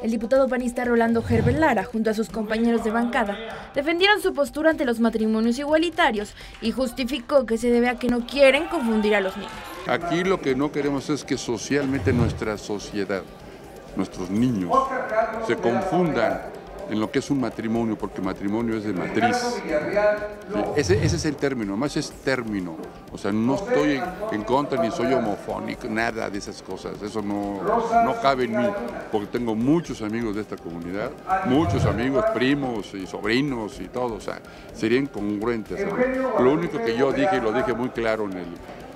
El diputado panista Rolando Herbert Lara, junto a sus compañeros de bancada, defendieron su postura ante los matrimonios igualitarios y justificó que se debe a que no quieren confundir a los niños. Aquí lo que no queremos es que socialmente nuestra sociedad, nuestros niños, se confundan en lo que es un matrimonio, porque matrimonio es de matriz. ese, es el término, además es término. O sea, no estoy en, contra ni soy homofónico, nada de esas cosas. Eso no, no cabe en mí, porque tengo muchos amigos de esta comunidad, muchos amigos, primos y sobrinos y todo. O sea, sería incongruente. Lo único que yo dije, y lo dije muy claro en el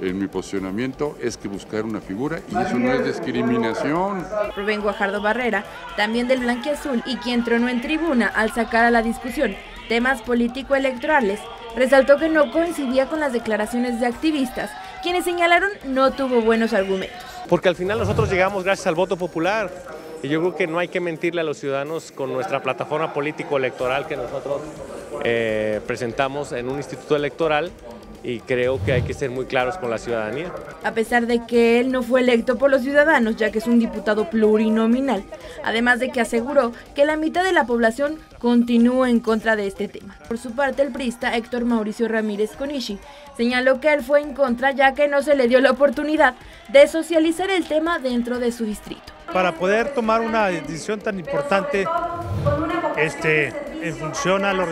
en mi posicionamiento es que buscar una figura y eso no es discriminación. Rubén Guajardo Barrera, también del Blanquiazul y quien tronó en tribuna al sacar a la discusión temas político-electorales, resaltó que no coincidía con las declaraciones de activistas, quienes señalaron no tuvo buenos argumentos. Porque al final nosotros llegamos gracias al voto popular y yo creo que no hay que mentirle a los ciudadanos con nuestra plataforma político-electoral que nosotros eh, presentamos en un instituto electoral y creo que hay que ser muy claros con la ciudadanía. A pesar de que él no fue electo por los ciudadanos, ya que es un diputado plurinominal, además de que aseguró que la mitad de la población continúa en contra de este tema. Por su parte, el prista Héctor Mauricio Ramírez Conishi señaló que él fue en contra ya que no se le dio la oportunidad de socializar el tema dentro de su distrito. Para poder tomar una decisión tan importante, este, en función a lo,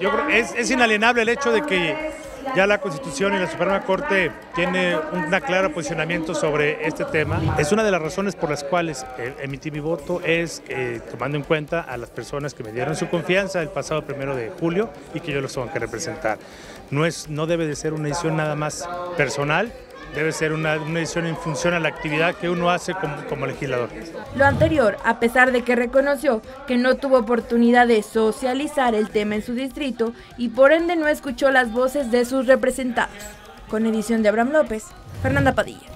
yo creo es, es inalienable el hecho de que ya la Constitución y la Suprema Corte tiene un claro posicionamiento sobre este tema. Es una de las razones por las cuales eh, emití mi voto, es eh, tomando en cuenta a las personas que me dieron su confianza el pasado primero de julio y que yo los tengo que representar. No, es, no debe de ser una decisión nada más personal, debe ser una, una, decisión en función a la actividad que uno hace como, legislador. Lo anterior, a pesar de que reconoció que no tuvo oportunidad de socializar el tema en su distrito y por ende no escuchó las voces de sus representados. Con edición de Abraham López, Fernanda Padilla.